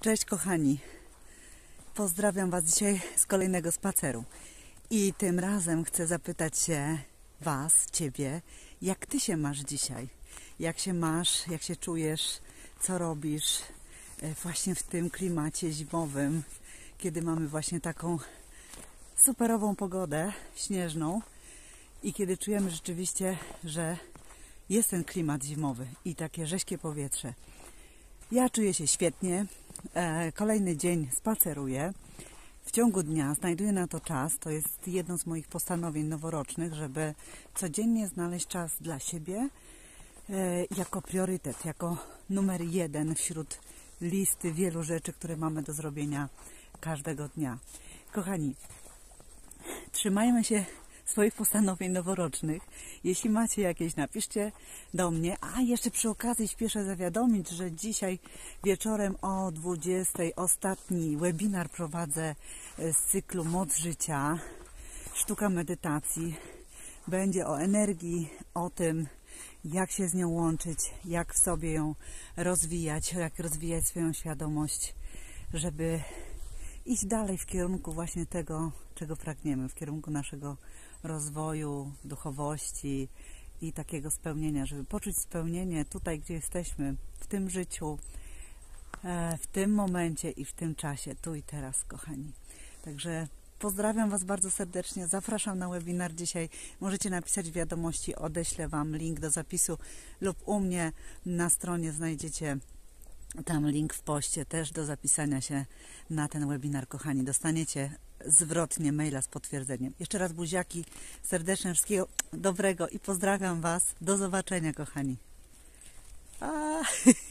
Cześć kochani. Pozdrawiam Was dzisiaj z kolejnego spaceru. I tym razem chcę zapytać się Was, Ciebie, jak Ty się masz dzisiaj? Jak się masz, jak się czujesz, co robisz e, właśnie w tym klimacie zimowym, kiedy mamy właśnie taką superową pogodę śnieżną i kiedy czujemy rzeczywiście, że jest ten klimat zimowy i takie rześkie powietrze. Ja czuję się świetnie. E, Kolejny dzień spaceruję. W ciągu dnia znajduję na to czas. To jest jedno z moich postanowień noworocznych, żeby codziennie znaleźć czas dla siebie e, jako priorytet, jako numer jeden wśród listy wielu rzeczy, które mamy do zrobienia każdego dnia. Kochani, trzymajmy się swoich postanowień noworocznych. Jeśli macie jakieś, napiszcie do mnie. A jeszcze przy okazji śpieszę zawiadomić, że dzisiaj wieczorem o 20 ostatni webinar prowadzę e, z cyklu Moc Życia, sztuka medytacji. Będzie o energii, o tym, jak się z nią łączyć, jak w sobie ją rozwijać, jak rozwijać swoją świadomość, żeby iść dalej w kierunku właśnie tego, czego pragniemy, w kierunku naszego rozwoju, duchowości i takiego spełnienia, żeby poczuć spełnienie tutaj, gdzie jesteśmy, w tym życiu, e, w tym momencie i w tym czasie, tu i teraz, kochani. Także pozdrawiam Was bardzo serdecznie, zapraszam na webinar dzisiaj. Możecie napisać wiadomości, odeślę Wam link do zapisu lub u mnie na stronie znajdziecie tam link w poście też do zapisania się na ten webinar, kochani. Dostaniecie zwrotnie maila z potwierdzeniem. Jeszcze raz buziaki, serdeczne wszystkiego dobrego i pozdrawiam Was. Do zobaczenia, kochani.